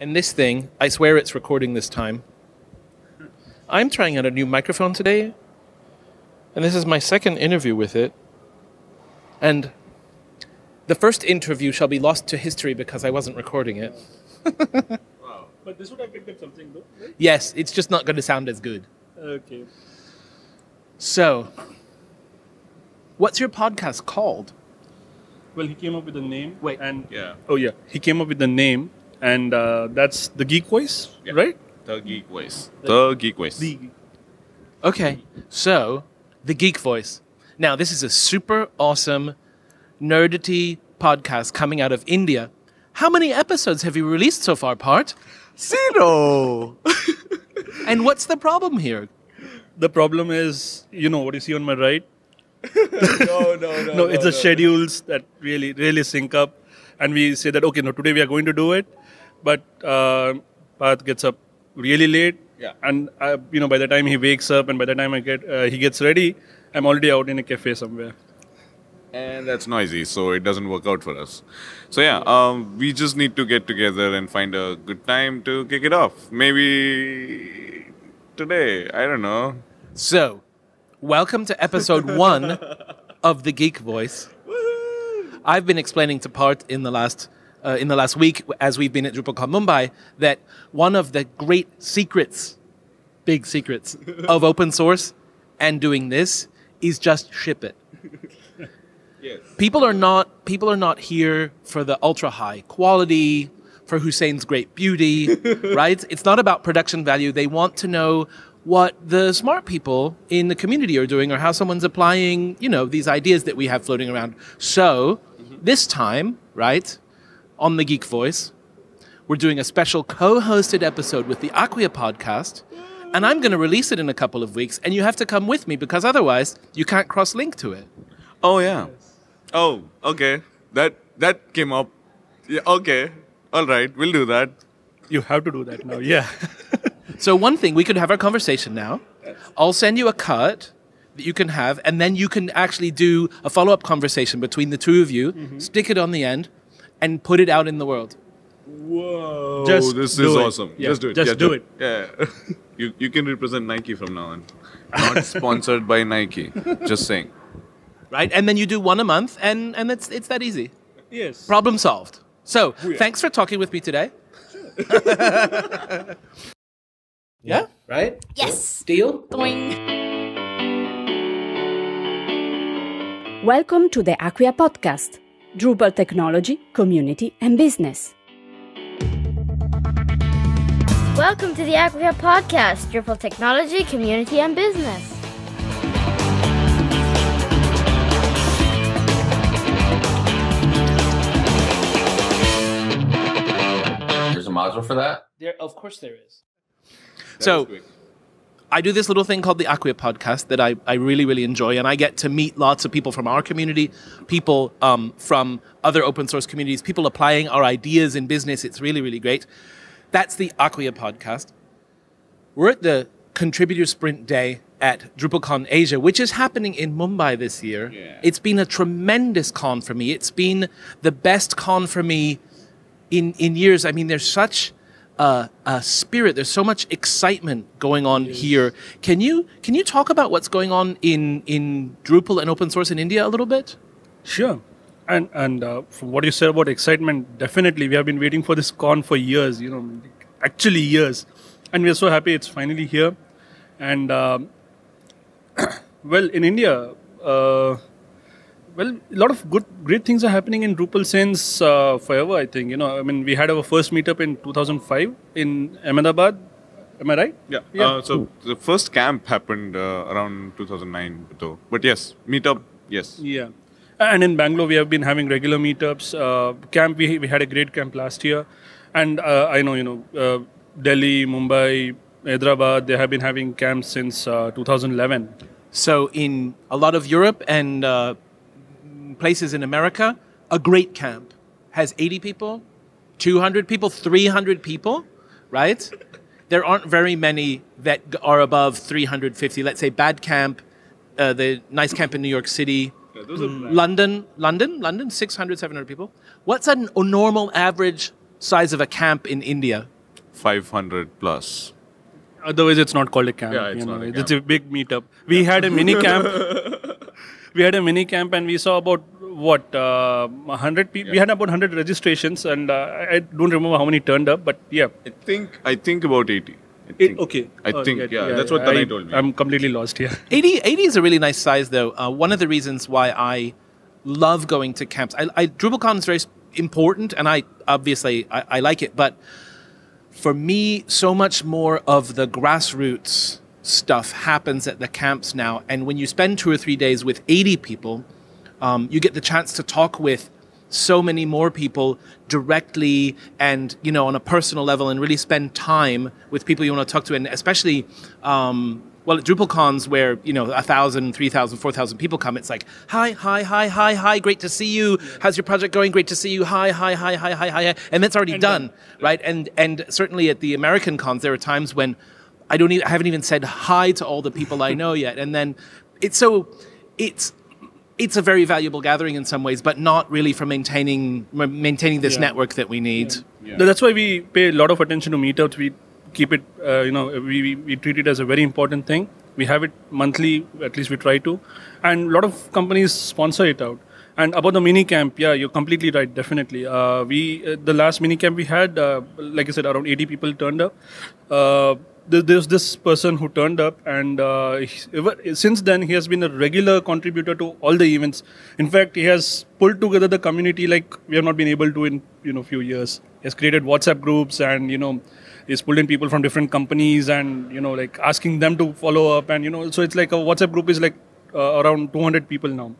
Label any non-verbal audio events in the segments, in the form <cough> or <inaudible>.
And this thing, I swear it's recording this time. I'm trying out a new microphone today, and this is my second interview with it. And the first interview shall be lost to history because I wasn't recording it. Wow. <laughs> But this would have picked up something though, right? Yes, it's just not going to sound as good. Okay. So, what's your podcast called? Well, he came up with a name. Wait. And Yeah. oh yeah, he came up with the name, and uh, that's the Geek Voice, Yeah. right? The Geek Voice. The Geek Voice. The Okay, so the Geek Voice. Now, this is a super awesome, nerdity podcast coming out of India. How many episodes have you released so far, Parth? Zero. <laughs> And what's the problem here? the problem is, you know, what you see on my right. <laughs> no, no, <laughs> no. No, it's the schedules that really, really sync up, and we say that okay, no, today we are going to do it, but uh, Parth gets up really late. Yeah. And uh, you know, by the time he wakes up and by the time I get uh, he gets ready, I'm already out in a cafe somewhere. And that's noisy, so it doesn't work out for us. So yeah, um, we just need to get together and find a good time to kick it off. Maybe today. I don't know. So, welcome to episode <laughs> one of the Geek Voice. I've been explaining to Parth in the last uh, in the last week as we've been at DrupalCon Mumbai that one of the great secrets, big secrets <laughs> of open source and doing this is just ship it. <laughs> Yes. People are not people are not here for the ultra high quality, for Hussain's great beauty, <laughs> right? It's not about production value. They want to know what the smart people in the community are doing or how someone's applying, you know, these ideas that we have floating around. So, this time, right, on the Geek Voice, we're doing a special co-hosted episode with the Acquia podcast. And I'm going to release it in a couple of weeks, and you have to come with me because otherwise you can't cross link to it. Oh yeah. Oh, okay. That that came up. Yeah, okay. All right, we'll do that. You have to do that now. Yeah. <laughs> So one thing we could have our conversation now. I'll send you a cut that you can have, and then you can actually do a follow-up conversation between the two of you. Mm-hmm. Stick it on the end, and put it out in the world. Whoa. oh, this is it. awesome. Yeah, Just do it. Just Yeah, do it. Yeah. <laughs> you you can represent Nike from now on. Not <laughs> sponsored by Nike. Just saying. Right, and then you do one a month, and and it's it's that easy. Yes. Problem solved. So oh, thanks for talking with me today. <laughs> yeah. Right. Yes. Deal. Doing. Welcome to the Acquia Podcast, Drupal Technology, Community and Business. Welcome to the Acquia Podcast, Drupal Technology, Community, and Business. There's a module for that. There, of course, there is. So. I do this little thing called the Acquia podcast that I, I really, really enjoy. And I get to meet lots of people from our community, people um, from other open source communities, people applying our ideas in business. It's really, really great. That's the Acquia podcast. We're at the Contributor Sprint Day at DrupalCon Asia, which is happening in Mumbai this year. Yeah. It's been a tremendous con for me. It's been the best con for me in in years. I mean, there's such a, a spirit. There's so much excitement going on here. Can you can you talk about what's going on in in Drupal and open source in India a little bit? Sure. And and uh, from what you said about excitement, definitely we have been waiting for this con for years. You know, actually years, and we are so happy it's finally here. And um, <coughs> well, in India, uh, well, a lot of good, great things are happening in Drupal since uh, forever. I think you know. I mean, we had our first meetup in 2005 in Ahmedabad. Am I right? Yeah. Yeah. Uh, so the first camp happened uh, around 2009, though. But yes, meetup. Yes. Yeah. And in Bangalore, we have been having regular meetups. Uh, camp, we, we had a great camp last year. And uh, I know, you know, uh, Delhi, Mumbai, Hyderabad, they have been having camps since uh, 2011. So in a lot of Europe and uh, places in America, a great camp has 80 people, 200 people, 300 people, right? There aren't very many that are above 350. Let's say Bad Camp, uh, the nice camp in New York City, those are London, London, London, 600, 700 people. What's a normal average size of a camp in India? 500 plus. Otherwise, it's not called a camp. Yeah, it's you know, not a It's a big meetup. We had a mini camp. <laughs> we had a mini camp, and we saw about what uh, hundred people. We had about hundred registrations, and uh, I I don't remember how many turned up, but yeah. I think I think about 80. I It, okay. I Oh, think yeah, that's what I, Tanay told me. I'm completely lost here. <laughs> 80, 80 is a really nice size, though. Uh, one of the reasons why I love going to camps, I, I, DrupalCon is very important, and I obviously I, I like it, but for me, so much more of the grassroots stuff happens at the camps now. And when you spend two or three days with 80 people, um, you get the chance to talk with so many more people directly and you know on a personal level and really spend time with people you want to talk to and especially um, well at DrupalCons where you know a thousand, three thousand, four thousand people come it's like hi hi hi hi hi great to see you. How's your project going? Great to see you. Hi hi hi hi hi hi and that's already done right? And and certainly at the American cons there are times when I don't even, I haven't even said hi to all the people I know yet and then it's so it's it's a very valuable gathering in some ways, but not really for maintaining maintaining this Yeah. network that we need. No, That's why we pay a lot of attention to meetups. We keep it, uh, you know, we, we, we treat it as a very important thing. We have it monthly, at least we try to. And a lot of companies sponsor it out. And about the mini camp, yeah, you're completely right, definitely. Uh, we uh, The last mini camp we had, uh, like I said, around 80 people turned up. There- there's this person who turned up, and uh, he- ever, since then he has been a regular contributor to all the events. In fact, he has pulled together the community like we have not been able to in you know few years. He has created WhatsApp groups, and you know, he's pulled in people from different companies, and you know, like asking them to follow up, and you know, so it's like a WhatsApp group is like uh, around 200 people now.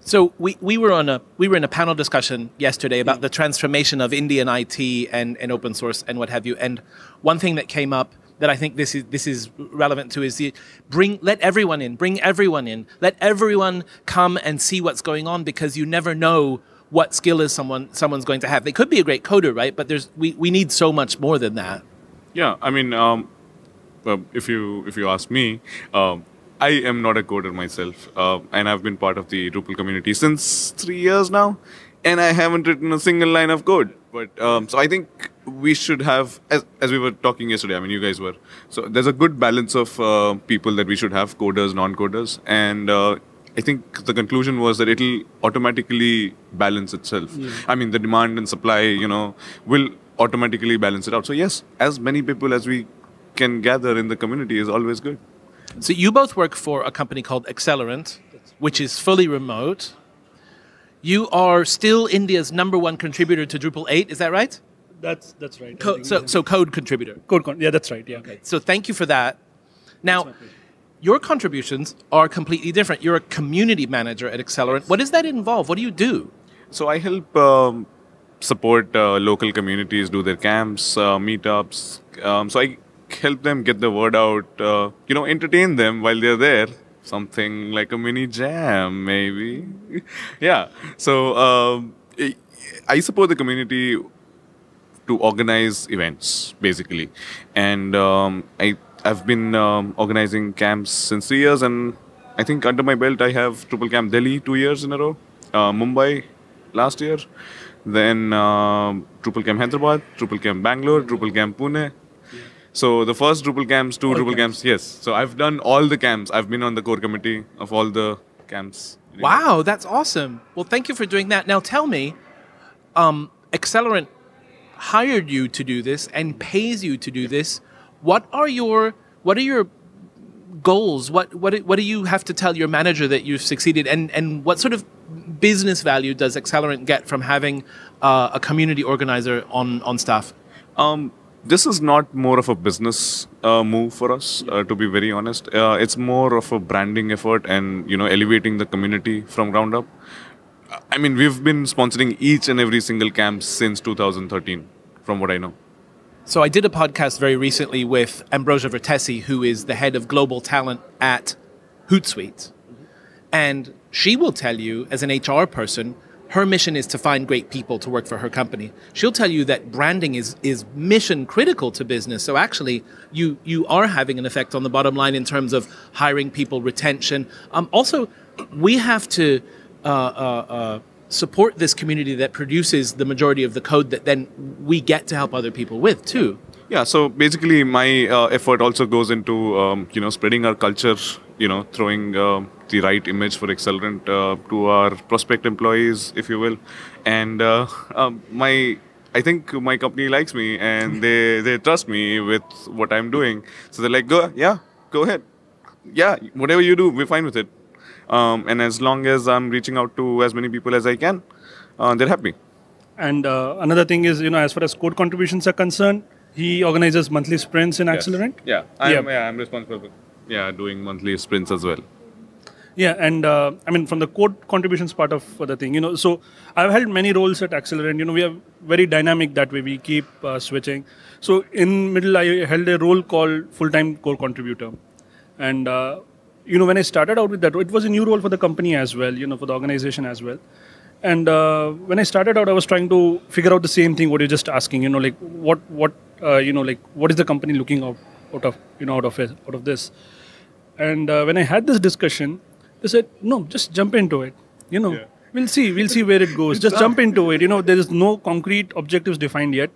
So we, we were on a we were in a panel discussion yesterday about the transformation of Indian IT and, and open source and what have you. And one thing that came up that I think this is this is relevant to is the bring let everyone in, bring everyone in, let everyone come and see what's going on because you never know what skill is someone someone's going to have. They could be a great coder, right? But there's we, we need so much more than that. Yeah, I mean, um, if you if you ask me, um, I am not a coder myself, uh, and I've been part of the Drupal community since three years now, and I haven't written a single line of code. But um, so I think we should have, as, as we were talking yesterday. I mean, you guys were. So there's a good balance of uh, people that we should have, coders, non-coders, and. Uh, I think the conclusion was that it'll automatically balance itself. I mean, the demand and supply, you know, will automatically balance it out. So yes, as many people as we can gather in the community is always good. So you both work for a company called Axelerant, which is fully remote. You are still India's number one contributor to Drupal 8, is that right? That's that's right. Co- so, so code contributor. code con- yeah, that's right. Yeah. Okay. So thank you for that. Now, your contributions are completely different. You're a community manager at Axelerant. What does that involve? What do you do? So I help um, support uh, local communities do their camps, uh, meetups. Um, so I help them get the word out. Uh, you know, entertain them while they're there. Something like a mini jam, maybe. <laughs> yeah. So um, I- I support the community to organize events, basically, and um, I I've been um, organizing camps since three years, and I think under my belt I have Drupal Camp Delhi two years in a row, uh, Mumbai last year, then um, Drupal Camp Hyderabad, Drupal Camp Bangalore, Drupal Camp Pune. So the first Drupal camps, two Drupal camps. yes. So I've done all the camps. I've been on the core committee of all the camps. Wow, that's awesome. Well, thank you for doing that. Now tell me, um, Axelerant hired you to do this and pays you to do this. What are your what are your goals? What what what do you have to tell your manager that you've succeeded? And and what sort of business value does Axelerant get from having uh, a community organizer on on staff? Um, this is not more of a business uh, move for us, uh, to be very honest. Uh, it's more of a branding effort and you know elevating the community from ground up. I mean, we've been sponsoring each and every single camp since 2013, from what I know. So I did a podcast very recently with Ambrosia Vertesi, who is the head of global talent at Hootsuite. And she will tell you, as an HR person, her mission is to find great people to work for her company. She'll tell you that branding is, is mission critical to business. So actually, you, you are having an effect on the bottom line in terms of hiring people, retention. Um, also, we have to uh, uh, uh, support this community that produces the majority of the code that then we get to help other people with too. Yeah, so basically, my uh, effort also goes into um, you know spreading our culture, you know, throwing uh, the right image for Axelerant uh, to our prospect employees, if you will, and uh, um, my I think my company likes me and they <laughs> they trust me with what I'm doing, so they're like, go yeah, go ahead, yeah, whatever you do, we're fine with it, um, and as long as I'm reaching out to as many people as I can, uh, they're happy. And uh, another thing is, you know, as far as code contributions are concerned, he organizes monthly sprints in Axelerant. Yeah, I'm, Yeah. yeah. I'm responsible for yeah doing monthly sprints as well. Yeah, and uh, I mean, from the code contributions part of the thing, you know, so I've held many roles at Axelerant. You know, we are very dynamic that way. We keep uh, switching. So in middle, I held a role called full-time core contributor, and uh, you know, when I started out with that, it was a new role for the company as well. You know, for the organization as well. And uh, when I started out, I was trying to figure out the same thing. What you're just asking, you know, like what, what, uh, you know, like what is the company looking out, out of, you know, out of out of this. And uh, when I had this discussion, they said, no, just jump into it. You know, we'll see, we'll see where it goes. just jump into it. You know, there is no concrete objectives defined yet,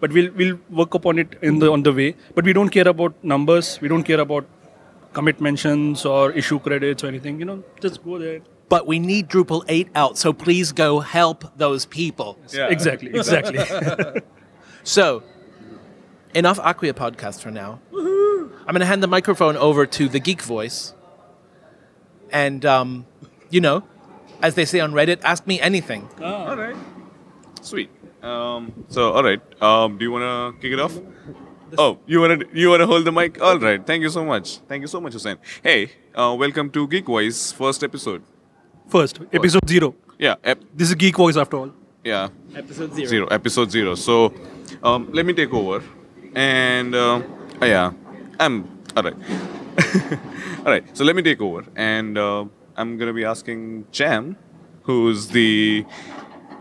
but we'll we'll work upon it in the on the way. But we don't care about numbers. We don't care about commit mentions or issue credits or anything. You know, just go there. But we need Drupal 8 out, so please go help those people. Yeah. Exactly, <laughs> exactly. <laughs> So, enough Acquia podcast for now. I'm going to hand the microphone over to the Geek Voice. And, um, you know, as they say on Reddit, ask me anything. All right. Sweet. Um, so, all right. Um, do you want to kick it off? Oh, you want to you want to hold the mic? All right. Thank you so much. Thank you so much, Hussain. Hey, uh, welcome to Geek Voice first episode. First, episode zero. Yeah. Ep- This is Geek Voice after all. yeah. Episode zero. Zero. Episode zero. So, um, let me take over. And uh, oh, yeah, I'm all right. <laughs> all right. So let me take over, and uh, I'm gonna be asking Jam, who's the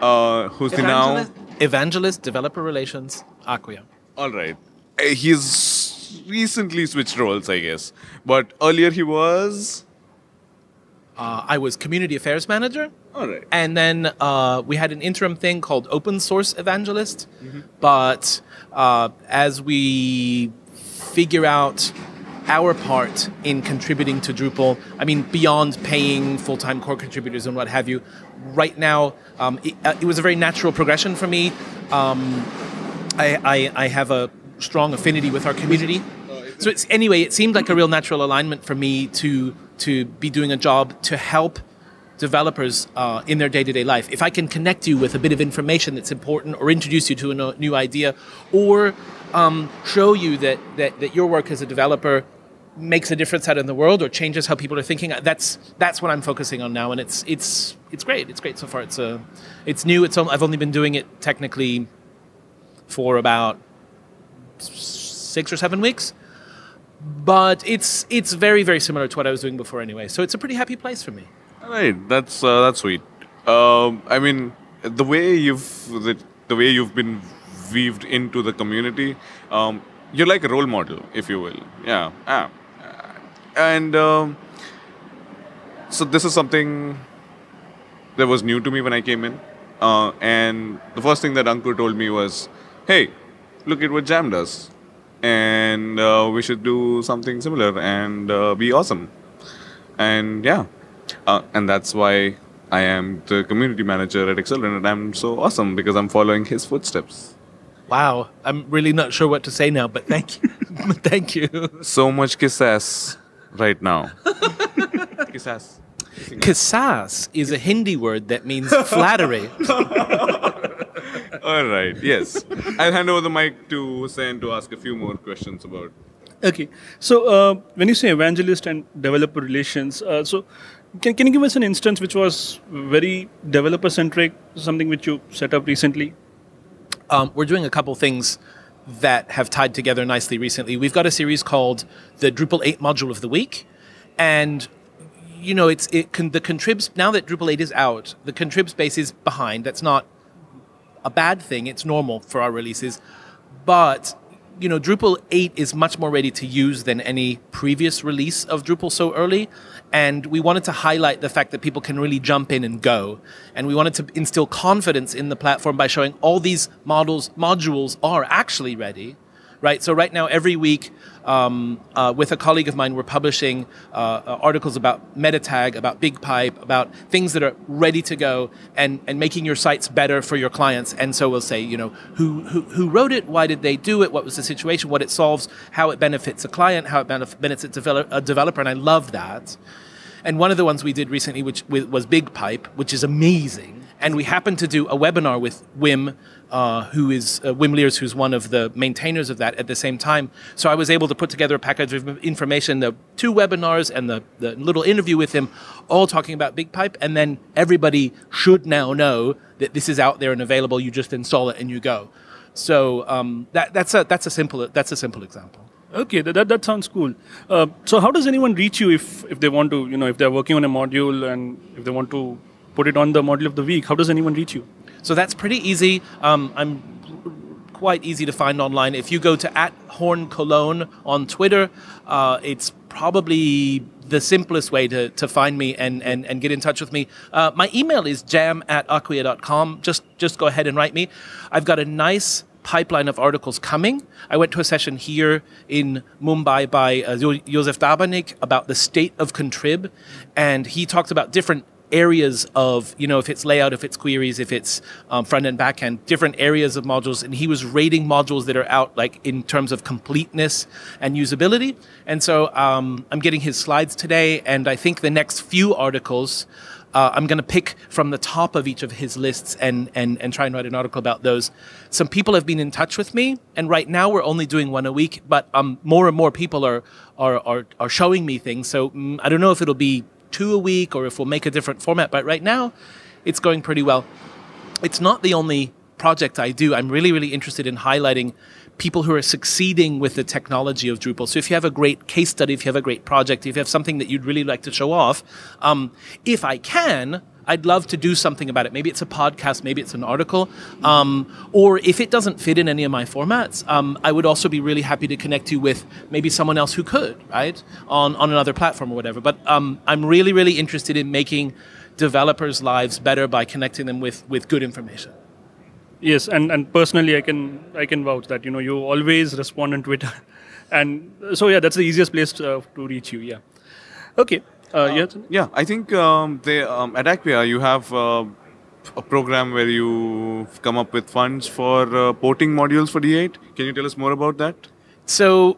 uh, who's the now. Evangelist, evangelist, developer relations, Acquia. All right. Uh, He's recently switched roles, I guess. But earlier he was. Uh, I was community affairs manager. All right. And then uh, we had an interim thing called open source evangelist. But uh, as we figure out our part in contributing to Drupal, I mean, beyond paying full time core contributors and what have you, right now, um, it, uh, it was a very natural progression for me. Um, I, I, I have a strong affinity with our community. So it's anyway, it seemed like a real natural alignment for me to to be doing a job to help developers uh, in their day-to-day life. If I can connect you with a bit of information that's important, or introduce you to a no- new idea, or um, show you that, that that your work as a developer makes a difference out in the world or changes how people are thinking, that's that's what I'm focusing on now, and it's it's it's great. It's great so far. It's uh, it's new. It's I've only been doing it technically for about six or seven weeks. But it's it's very very similar to what I was doing before anyway. So it's a pretty happy place for me. All right. That's uh, that's sweet. Um, I mean, the way you've the, the way you've been weaved into the community, um, you're like a role model, if you will. Yeah. Ah. And um, so this is something that was new to me when I came in. Uh, and the first thing that Ankur told me was, "Hey, look at what Jam does, and uh, we should do something similar and uh, be awesome." And yeah, uh, and that's why I am the community manager at Axelerant, and I'm so awesome because I'm following his footsteps. Wow, I'm really not sure what to say now, but thank you, <laughs> thank you. So much kiss ass right now. <laughs> kiss ass. Kisas is a Hindi word that means flattery. <laughs> All right. Yes, I'll hand over the mic to Hussain to ask a few more questions about. Okay, so uh, when you say evangelist and developer relations, uh, so can, can you give us an instance which was very developer centric, something which you set up recently? um, we're doing a couple things that have tied together nicely recently. We've got a series called the Drupal 8 Module of the Week, and you know, it's it can, the contribs now that Drupal 8 is out, the contrib space is behind. That's not a bad thing. It's normal for our releases, but you know, Drupal 8 is much more ready to use than any previous release of Drupal so early. And we wanted to highlight the fact that people can really jump in and go. And we wanted to instill confidence in the platform by showing all these models, modules are actually ready right? So right now, every week, um, uh, with a colleague of mine, we're publishing uh, uh, articles about MetaTag, about BigPipe, about things that are ready to go, and, and making your sites better for your clients. And so we'll say, you know, who, who who wrote it, why did they do it, what was the situation, what it solves, how it benefits a client, how it benef- benefits a, a developer, and I love that. And one of the ones we did recently, which was BigPipe, which is amazing. And we happened to do a webinar with Wim uh, who is uh, Wim Leers, who's one of the maintainers of that at the same time. So I was able to put together a package of information, the two webinars and the, the little interview with him, all talking about BigPipe. And then everybody should now know that this is out there and available. You just install it and you go. So um, that, that's, a, that's, a simple, that's a simple example. Okay, that, that, that sounds cool. Uh, so how does anyone reach you if, if they want to, you know, if they're working on a module and if they want to put it on the module of the week, how does anyone reach you? So that's pretty easy. Um, I'm quite easy to find online. If you go to at Horn Cologne on Twitter, uh, it's probably the simplest way to, to find me and, and, and get in touch with me. Uh, my email is jam at acquia.com. Just, just go ahead and write me. I've got a nice pipeline of articles coming. I went to a session here in Mumbai by uh, Josef Dabernik about the state of Contrib, and he talked about different areas of, you know, if it's layout, if it's queries, if it's um, front end, back end, different areas of modules. And he was rating modules that are out, like in terms of completeness and usability. And so um, I'm getting his slides today. And I think the next few articles, uh, I'm going to pick from the top of each of his lists and, and, and try and write an article about those. Some people have been in touch with me, and right now we're only doing one a week, but um, more and more people are, are, are, are showing me things. So mm, I don't know if it'll be two a week or if we'll make a different format. But right now, it's going pretty well. It's not the only project I do. I'm really, really interested in highlighting people who are succeeding with the technology of Drupal. So if you have a great case study, if you have a great project, if you have something that you'd really like to show off, um, if I can, I'd love to do something about it. Maybe it's a podcast, maybe it's an article. Um, or if it doesn't fit in any of my formats, um, I would also be really happy to connect you with maybe someone else who could, right? On, on another platform or whatever. But um, I'm really, really interested in making developers' lives better by connecting them with, with good information. Yes, and, and personally, I can I can vouch that you know you always respond on Twitter, <laughs> and so yeah, that's the easiest place to, uh, to reach you. Yeah. Okay, uh, yeah, yeah. I think um, they um, at Acquia you have uh, a program where you come up with funds for uh, porting modules for D8. Can you tell us more about that? So.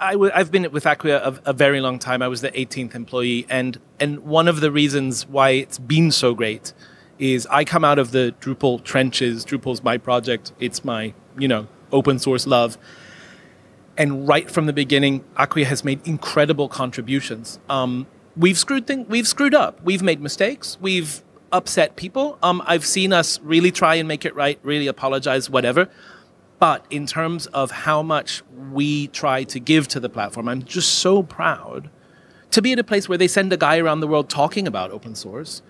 I w- I've been with Acquia a, a, very long time. I was the 18th employee, and and one of the reasons why it's been so great is I come out of the Drupal trenches. Drupal's my project. It's my you know open source love, and right from the beginning, Acquia has made incredible contributions. Um, we've screwed thing, we've screwed up. We've made mistakes. We've upset people. Um, I've seen us really try and make it right, really apologize, whatever. But in terms of how much we try to give to the platform, I'm just so proud to be at a place where they send a guy around the world talking about open source,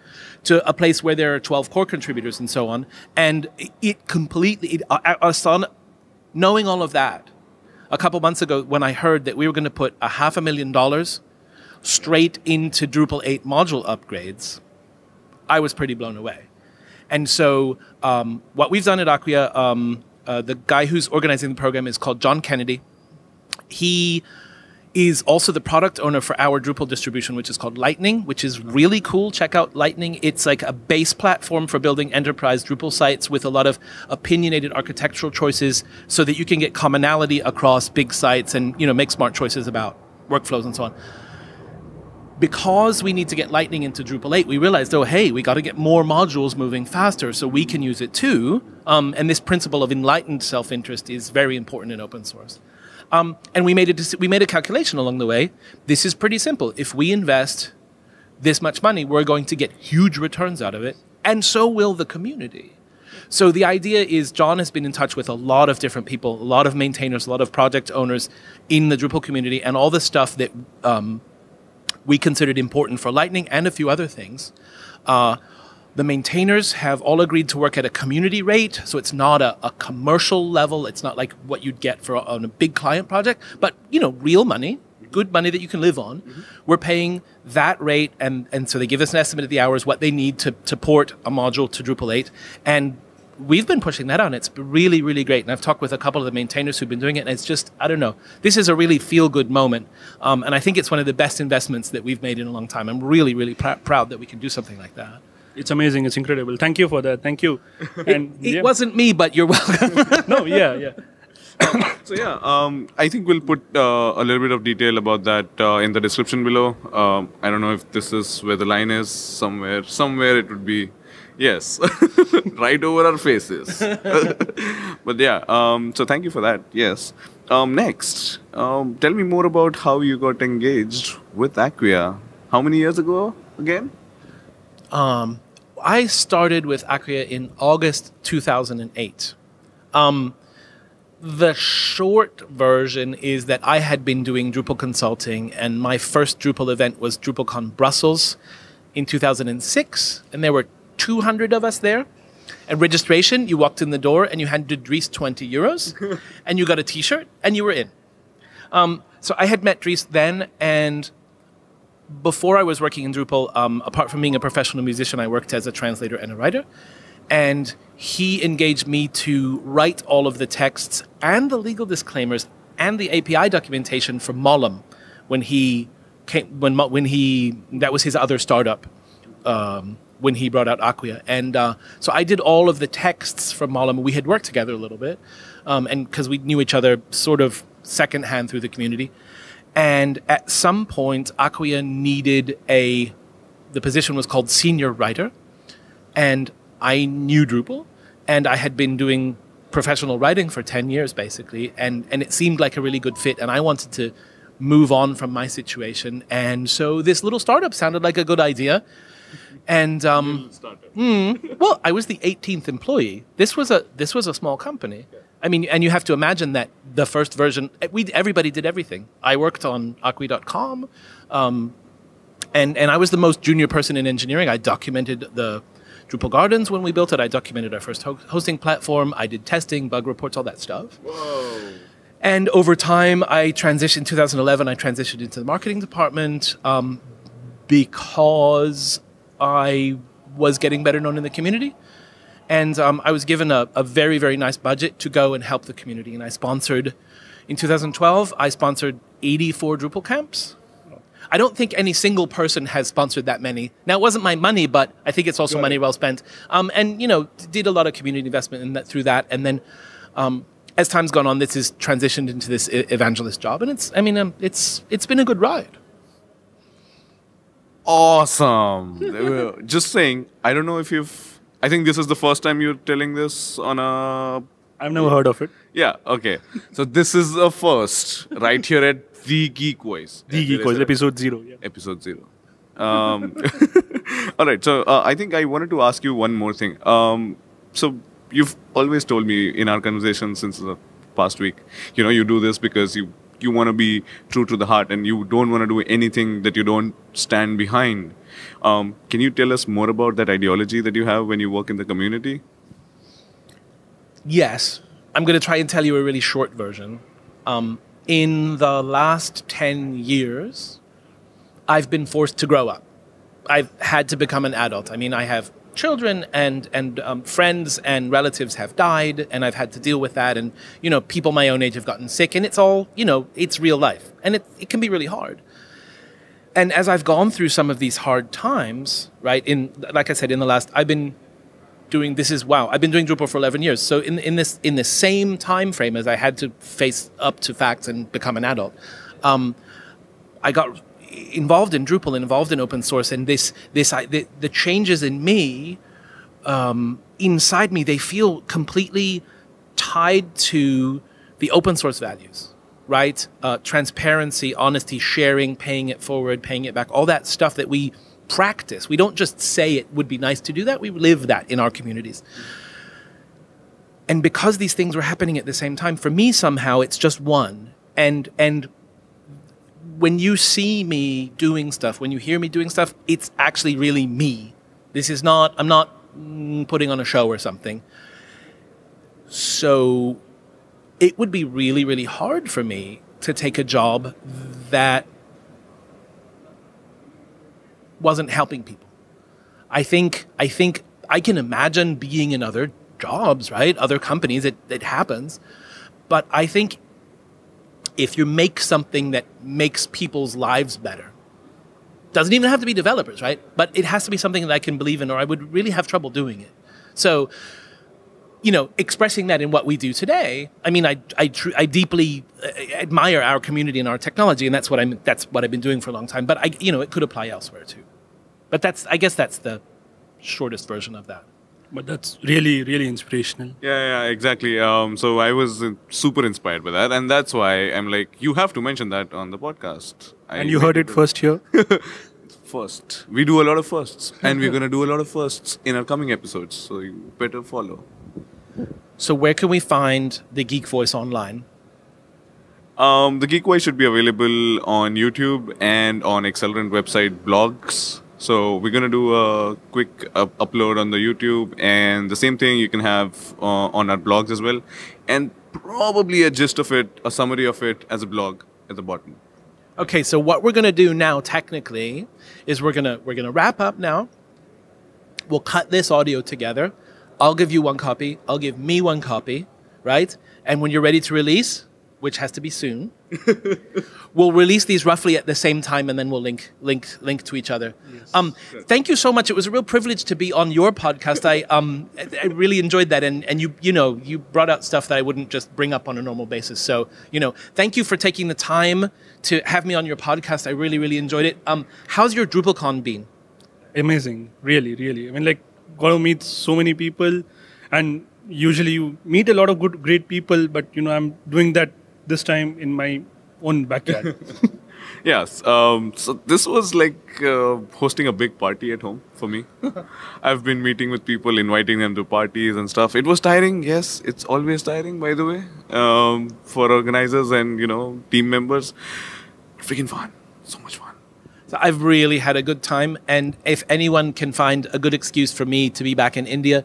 to a place where there are 12 core contributors and so on. And it completely, it, uh knowing all of that, a couple months ago when I heard that we were going to put a half a million dollars straight into Drupal 8 module upgrades, I was pretty blown away. And so, um, what we've done at Acquia, um, uh, the guy who's organizing the program is called John Kennedy. He is also the product owner for our Drupal distribution, which is called Lightning, which is really cool. Check out Lightning. It's like a base platform for building enterprise Drupal sites with a lot of opinionated architectural choices so that you can get commonality across big sites and, you know, make smart choices about workflows and so on. Because we need to get Lightning into Drupal 8, we realized, oh, hey, we got to get more modules moving faster so we can use it too. Um, and this principle of enlightened self interest is very important in open source. Um, and we made a we made a calculation along the way. This is pretty simple. If we invest this much money, we're going to get huge returns out of it, and so will the community. So the idea is John has been in touch with a lot of different people, a lot of maintainers, a lot of project owners in the Drupal community, and all the stuff that um, we considered important for Lightning and a few other things. Uh, The maintainers have all agreed to work at a community rate, so it's not a, a commercial level. It's not like what you'd get for on a big client project, but you know, real money, good money that you can live on. We're paying that rate, and and so they give us an estimate of the hours what they need to to port a module to Drupal 8, and we've been pushing that on. It's really, really great. And I've talked with a couple of the maintainers who've been doing it, and it's just, I don't know, this is a really feel good moment. Um, and I think it's one of the best investments that we've made in a long time. I'm really, really pr- proud that we can do something like that. It's amazing. It's incredible. Thank you for that. Thank you. <laughs> And It yeah. wasn't me, but you're welcome. <laughs> no, yeah, yeah. <coughs> So yeah, um, I think we'll put uh, a little bit of detail about that uh, in the description below. Um, I don't know if this is where the line is. Somewhere, somewhere it would be. Yes, <laughs> right over our faces. but yeah, um, so thank you for that. Yes. Um, next, um, tell me more about how you got engaged with Acquia. How many years ago again? Um, I started with Acquia in August 2008. Um, the short version is that I had been doing Drupal consulting, and my first Drupal event was DrupalCon Brussels in 2006, and there were 200 of us there. At registration, you walked in the door and you handed Dries 20 euros, <laughs> and you got a T-shirt, and you were in. Um, so I had met Dries then, and before I was working in Drupal, um, apart from being a professional musician, I worked as a translator and a writer. And he engaged me to write all of the texts and the legal disclaimers and the API documentation for Mollom when he came when when he that was his other startup um, when he brought out Acquia. And uh, so I did all of the texts from Mollom. We had worked together a little bit, um, and because we knew each other sort of secondhand through the community. And at some point, Acquia needed a, the position was called senior writer. And I knew Drupal, and I had been doing professional writing for 10 years basically. And, and it seemed like a really good fit. And I wanted to move on from my situation. And so this little startup sounded like a good idea. And um, <laughs> mm, well, I was the 18th employee. This was a this was a small company. I mean, and you have to imagine that the first version, we everybody did everything. I worked on Acquia.com, um, and and I was the most junior person in engineering. I documented the Drupal Gardens when we built it. I documented our first ho- hosting platform. I did testing, bug reports, all that stuff. Whoa. And over time, I transitioned. 2011, I transitioned into the marketing department um, because I was getting better known in the community. And um, I was given a, a very, very nice budget to go and help the community. And I sponsored, in 2012, I sponsored 84 Drupal camps. I don't think any single person has sponsored that many. Now, it wasn't my money, but I think it's also money well spent. Um, and, you know, did a lot of community investment in that, through that. And then um, as time's gone on, this has transitioned into this evangelist job. And it's, I mean, um, it's, it's been a good ride. Awesome. <laughs> Just saying, I don't know if you've. I think this is the first time you're telling this on a. I've never heard of it. Yeah, okay. So this is a first right here at The Geek Voice. The Geek Voice, episode zero. Yeah. Episode zero. Um, <laughs> all right. So uh, I think I wanted to ask you one more thing. Um, so you've always told me in our conversation since the past week, you know, you do this because you you want to be true to the heart and you don't want to do anything that you don't stand behind. Um, can you tell us more about that ideology that you have when you work in the community? Yes. I'm going to try and tell you a really short version. Um, in the last 10 years, I've been forced to grow up. I've had to become an adult. I mean, I have children and, and um, friends and relatives have died, and I've had to deal with that. And, you know, people my own age have gotten sick, and it's all, you know, it's real life. And it, it can be really hard. And as I've gone through some of these hard times, right, in, like I said, in the last, I've been doing this is wow i've been doing drupal for 11 years so in, in this in the same time frame as i had to face up to facts and become an adult um, i got involved in drupal and involved in open source and this this I, the, the changes in me um, inside me they feel completely tied to the open source values right uh, transparency honesty sharing paying it forward paying it back all that stuff that we practice. We don't just say it would be nice to do that, we live that in our communities. And because these things were happening at the same time, for me somehow it's just one. And and when you see me doing stuff, when you hear me doing stuff, it's actually really me This is not, I'm not mm, putting on a show or something. So it would be really, really hard for me to take a job that wasn't helping people. I think, I think I can imagine being in other jobs, right? Other companies, it, it happens. But I think if you make something that makes people's lives better, doesn't even have to be developers, right? But it has to be something that I can believe in, or I would really have trouble doing it. So, you know, expressing that in what we do today, I mean, I, I, tr- I deeply uh, admire our community and our technology, and that's what I'm, that's what I've been doing for a long time. But I, you know, it could apply elsewhere too. But that's, I guess, that's the shortest version of that. But that's really, really inspirational. Yeah, yeah, exactly. Um, so I was uh, super inspired by that, and that's why I'm like, you have to mention that on the podcast. I And you heard it first here. <laughs> first. We do a lot of firsts, and we're gonna do a lot of firsts in our coming episodes. So you better follow. So, where can we find the Geek Voice online? Um, the Geek Voice should be available on YouTube and on Axelerant website blogs. So we're gonna do a quick up- upload on the YouTube, and the same thing you can have uh, on our blogs as well, and probably a gist of it, a summary of it as a blog at the bottom. Okay, so what we're gonna do now, technically, is we're gonna we're gonna wrap up now. We'll cut this audio together. I'll give you one copy. I'll give me one copy, right? And when you're ready to release, which has to be soon, <laughs> we'll release these roughly at the same time, and then we'll link link link to each other. Um, thank you so much. It was a real privilege to be on your podcast. I um I I really enjoyed that, and and you you know you brought out stuff that I wouldn't just bring up on a normal basis. So you know, thank you for taking the time to have me on your podcast. I really really enjoyed it. Um, how's your DrupalCon been? Amazing. Really, really. I mean, like, got to meet so many people. And usually you meet a lot of good, great people. But, you know, I'm doing that this time in my own backyard. <laughs> Yes. Um, so this was like uh, hosting a big party at home for me. <laughs> I've been meeting with people, inviting them to parties and stuff. It was tiring. Yes, it's always tiring, by the way, um, for organizers and you know team members. Freaking fun. So much fun. So I've really had a good time, and if anyone can find a good excuse for me to be back in India,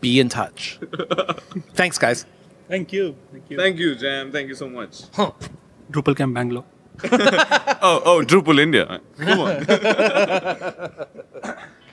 be in touch. <laughs> Thanks, guys. Thank you. Thank you. Thank you, Jam. Thank you so much. Drupal Camp Bangalore. <laughs> Oh, oh, Drupal India. Come on. <laughs>